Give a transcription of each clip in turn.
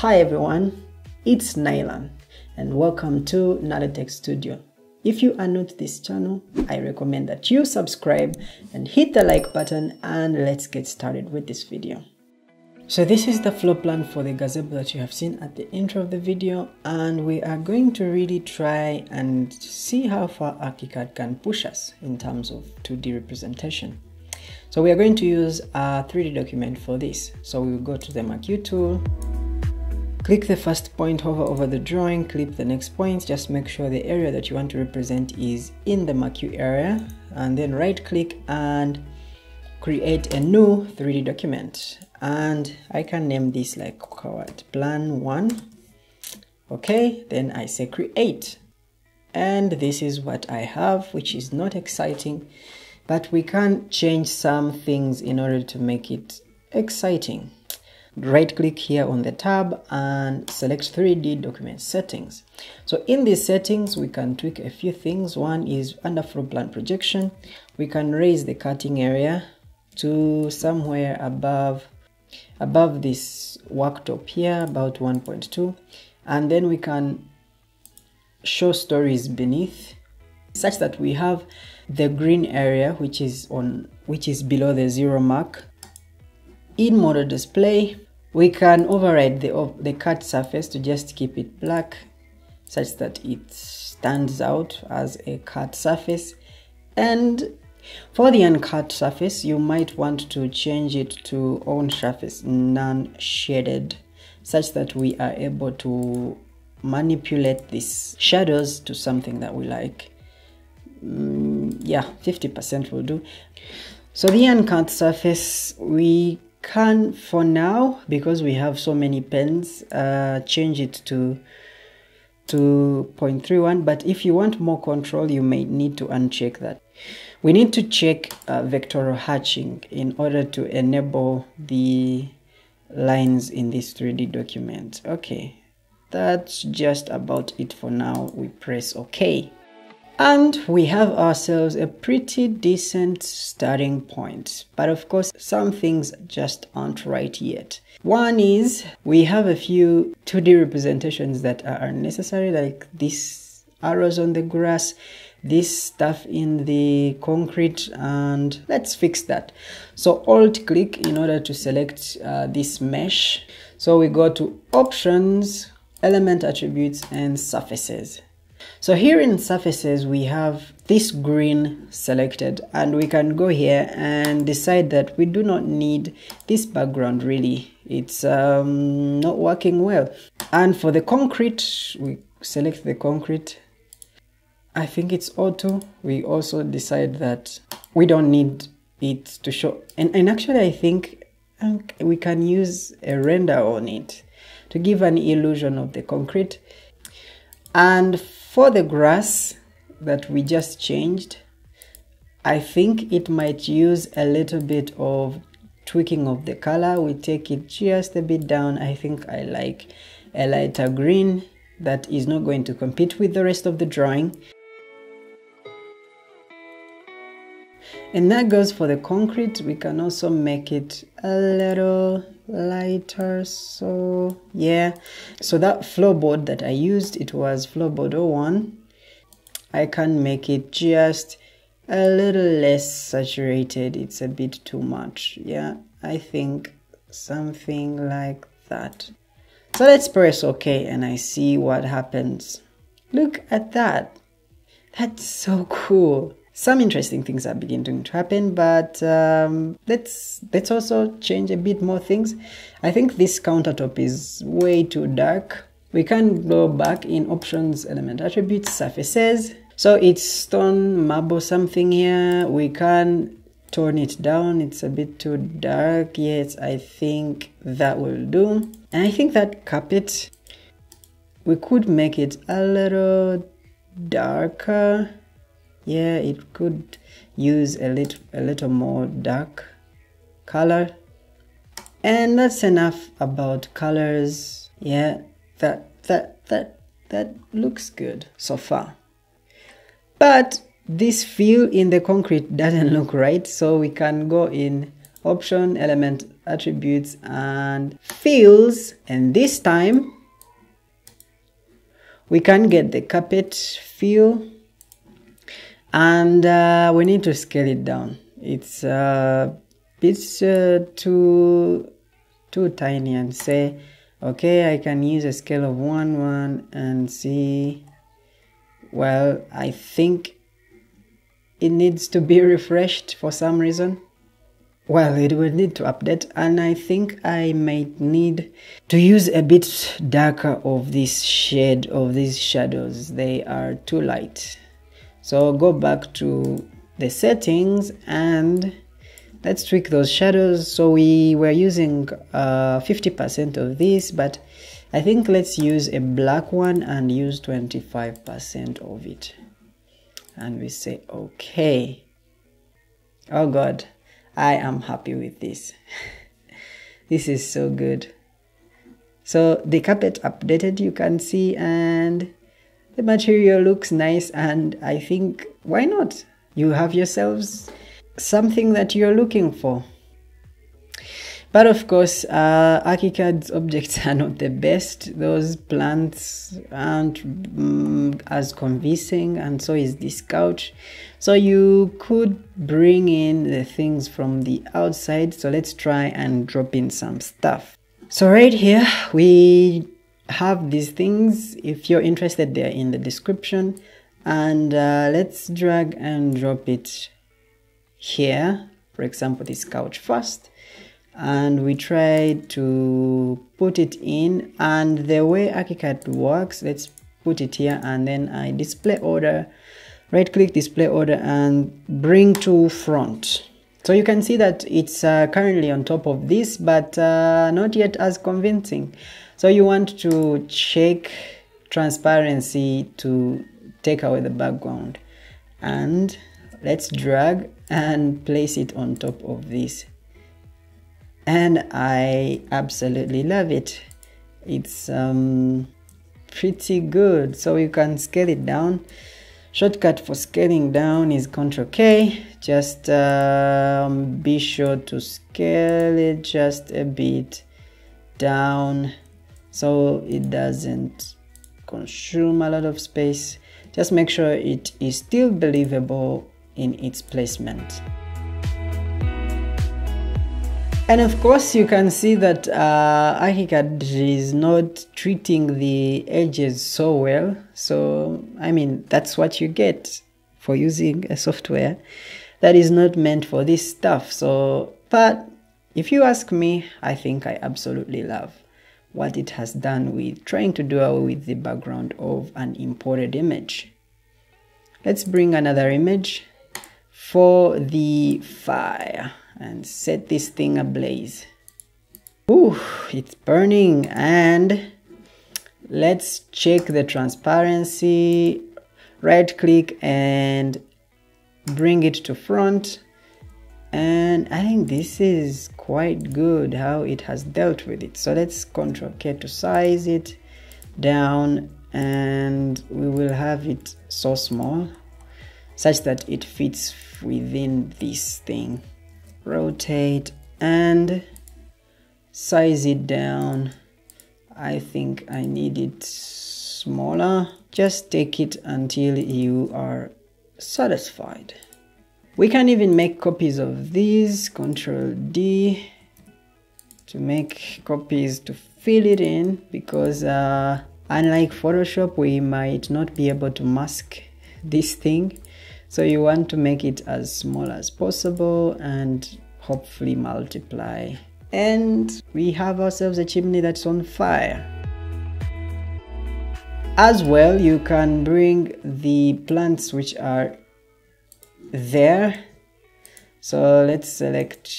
Hi everyone, it's Nylan and welcome to Nalitect Studio. If you are new to this channel, I recommend that you subscribe and hit the like button and let's get started with this video. So this is the floor plan for the gazebo that you have seen at the intro of the video and we are going to really try and see how far ArchiCAD can push us in terms of 2D representation. So we are going to use a 3D document for this. So we will go to the Marquee tool, click the first point, hover over the drawing, click the next point, just make sure the area that you want to represent is in the Marquee area and then right click and create a new 3D document. And I can name this like what plan one. Okay then I say create. And this is what I have which is not exciting but we can change some things in order to make it exciting right click here on the tab and select 3D document settings. So in these settings, we can tweak a few things. One is under floor plan projection. We can raise the cutting area to somewhere above above this worktop here about 1.2 and then we can show stories beneath such that we have the green area which is on which is below the zero mark in model display we can override the the cut surface to just keep it black such that it stands out as a cut surface and for the uncut surface, you might want to change it to own surface non-shaded such that we are able to manipulate these shadows to something that we like. Mm, yeah, 50% will do. So the uncut surface, we can for now, because we have so many pens, uh, change it to to 0.31 but if you want more control you may need to uncheck that we need to check uh, vectorial hatching in order to enable the lines in this 3D document. Okay, that's just about it for now. We press OK. And we have ourselves a pretty decent starting point. But of course, some things just aren't right yet. One is we have a few 2D representations that are unnecessary, like these arrows on the grass this stuff in the concrete and let's fix that so alt click in order to select uh, this mesh so we go to options element attributes and surfaces so here in surfaces we have this green selected and we can go here and decide that we do not need this background really it's um, not working well and for the concrete we select the concrete I think it's auto. We also decide that we don't need it to show. And, and actually, I think um, we can use a render on it to give an illusion of the concrete. And for the grass that we just changed, I think it might use a little bit of tweaking of the color. We take it just a bit down. I think I like a lighter green that is not going to compete with the rest of the drawing. and that goes for the concrete we can also make it a little lighter so yeah. So that floorboard that I used it was floorboard 01 I can make it just a little less saturated. It's a bit too much. Yeah I think something like that. So let's press OK and I see what happens. Look at that. That's so cool some interesting things are beginning to happen but um, let's let's also change a bit more things. I think this countertop is way too dark. We can go back in options element attributes surfaces. So it's stone marble something here. We can tone it down. It's a bit too dark. Yes i think that will do. And i think that carpet we could make it a little darker yeah it could use a little a little more dark color. And that's enough about colors. Yeah that that that that looks good so far. But this fill in the concrete doesn't look right so we can go in option element attributes and fills. And this time we can get the carpet fill and uh, we need to scale it down. It's uh, it's uh, too too tiny and say okay I can use a scale of 1 1 and see. Well I think it needs to be refreshed for some reason. Well it will need to update and I think I might need to use a bit darker of this shade of these shadows. They are too light so go back to the settings and let's tweak those shadows. So we were using 50% uh, of this but I think let's use a black one and use 25% of it. And we say okay. Oh god I am happy with this. This is so good. So the carpet updated you can see and the material looks nice and I think why not you have yourselves something that you're looking for but of course, uh, ArchiCAD's objects are not the best. Those plants aren't um, as convincing, and so is this couch. So you could bring in the things from the outside. So let's try and drop in some stuff. So right here, we have these things. If you're interested, they're in the description. And uh, let's drag and drop it here. For example, this couch first and we try to put it in and the way ArchiCAD works let's put it here and then I display order right click display order and bring to front so you can see that it's uh, currently on top of this but uh, not yet as convincing so you want to check transparency to take away the background and let's drag and place it on top of this and I absolutely love it. It's um, pretty good. So you can scale it down. Shortcut for scaling down is Ctrl K. Just um, be sure to scale it just a bit down so it doesn't consume a lot of space. Just make sure it is still believable in its placement. And of course, you can see that uh, is not treating the edges so well. So, I mean, that's what you get for using a software that is not meant for this stuff. So, but if you ask me, I think I absolutely love what it has done with trying to do away with the background of an imported image. Let's bring another image for the fire and set this thing ablaze. Ooh, it's burning and let's check the transparency. Right click and bring it to front. And I think this is quite good how it has dealt with it. So let's Control K to size it down and we will have it so small such that it fits within this thing rotate and size it down. I think I need it smaller. Just take it until you are satisfied. We can even make copies of these control D to make copies to fill it in because uh, unlike Photoshop we might not be able to mask this thing so you want to make it as small as possible and hopefully multiply. And we have ourselves a chimney that's on fire. As well, you can bring the plants which are there. So let's select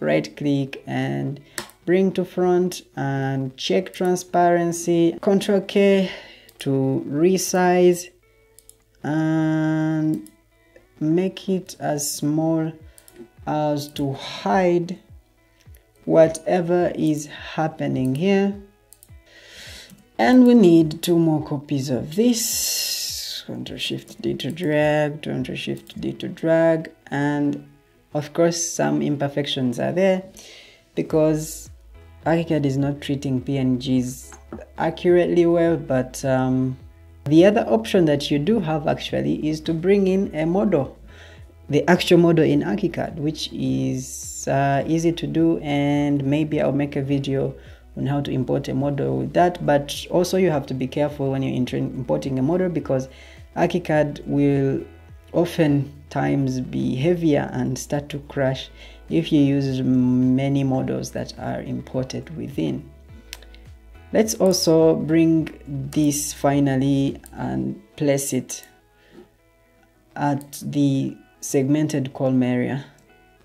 right click and bring to front and check transparency. Control K to resize and make it as small as to hide whatever is happening here. And we need two more copies of this. Ctrl Shift D to drag, Ctrl Shift D to drag, and Of course, some imperfections are there because Archicad is not treating PNGs accurately well, but um, the other option that you do have actually is to bring in a model, the actual model in Archicad, which is uh, easy to do and maybe I'll make a video on how to import a model with that but also you have to be careful when you're importing a model because Archicad will oftentimes be heavier and start to crash if you use many models that are imported within. Let's also bring this finally and place it at the segmented column area.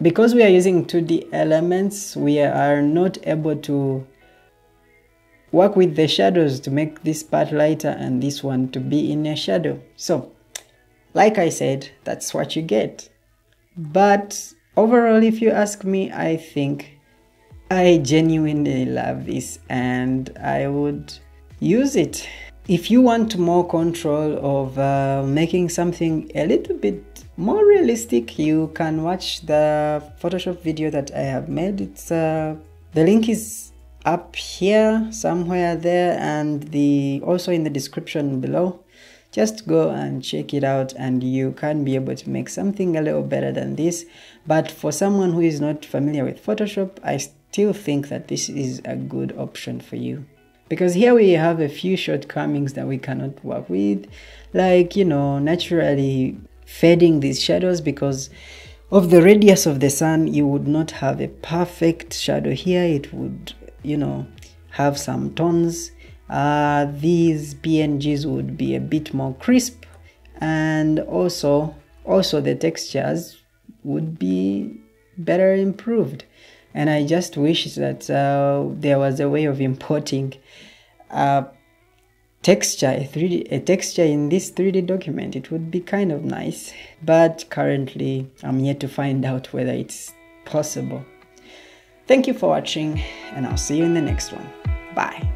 Because we are using 2D elements, we are not able to work with the shadows to make this part lighter and this one to be in a shadow. So, like I said, that's what you get. But overall, if you ask me, I think I genuinely love this and I would use it. If you want more control of uh, making something a little bit more realistic, you can watch the Photoshop video that I have made. It's uh, the link is up here somewhere there and the also in the description below just go and check it out and you can be able to make something a little better than this but for someone who is not familiar with photoshop i still think that this is a good option for you? Because here we have a few shortcomings that we cannot work with like you know naturally fading these shadows because of the radius of the sun you would not have a perfect shadow here. It would you know have some tones. Uh, these pngs would be a bit more crisp and also also the textures would be better improved and i just wish that uh, there was a way of importing a texture a 3d a texture in this 3d document it would be kind of nice but currently i'm yet to find out whether it's possible Thank you for watching, and I'll see you in the next one. Bye.